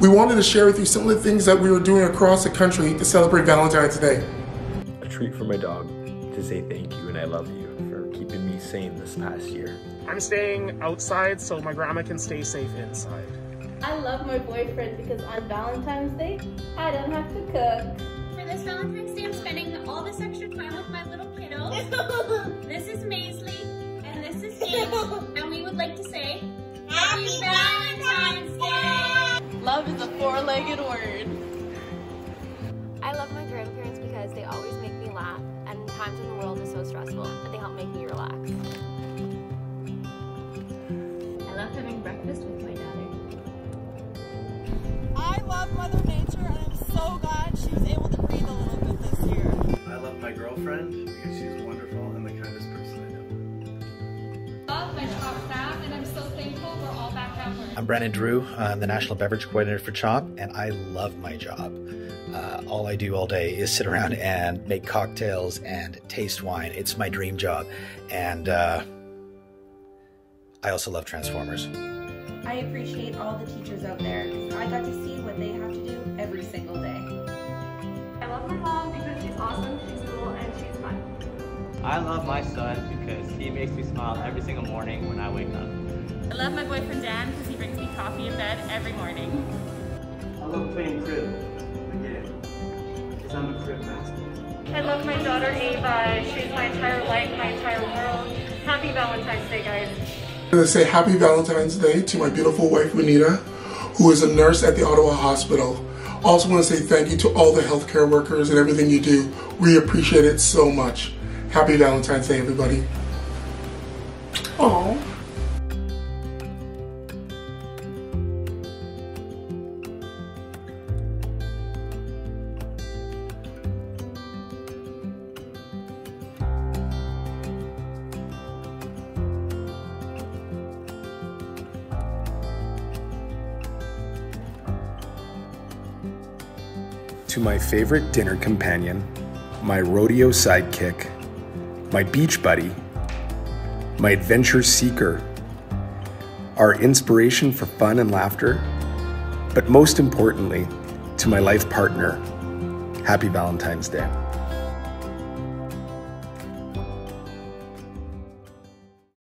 we wanted to share with you some of the things that we were doing across the country to celebrate Valentine's Day. A treat for my dog to say thank you and I love you for keeping me sane this past year. I'm staying outside so my grandma can stay safe inside. I love my boyfriend because on Valentine's Day, I don't have to cook. For this Valentine's Day, I'm spending all this extra time with my little kiddo. this is Maisley, and this is Anne, Love is a four-legged word. I love my grandparents because they always make me laugh, and times when the world is so stressful, they help make me relax. I love having breakfast with my daughter. I love Mother Nature and I'm so glad she was able to breathe a little bit this year. I love my girlfriend I'm Brandon Drew. I'm the National Beverage Coordinator for CHOP and I love my job. Uh, all I do all day is sit around and make cocktails and taste wine. It's my dream job. And uh, I also love Transformers. I appreciate all the teachers out there because I got to see what they have to do every single day. I love my mom because she's awesome, she's cool, and she's fun. I love my son because he makes me smile every single morning when I wake up. I love my boyfriend Dan because he brings me coffee in bed every morning. I love playing crib again because I'm a crib master. I love my daughter Ava. She's my entire life, my entire world. Happy Valentine's Day, guys. I'm going to say happy Valentine's Day to my beautiful wife, Renita, who is a nurse at the Ottawa Hospital. Also want to say thank you to all the healthcare workers and everything you do. We appreciate it so much. Happy Valentine's Day, everybody. Aww. To my favorite dinner companion, my rodeo sidekick, my beach buddy, my adventure seeker, our inspiration for fun and laughter, but most importantly, to my life partner, happy Valentine's Day.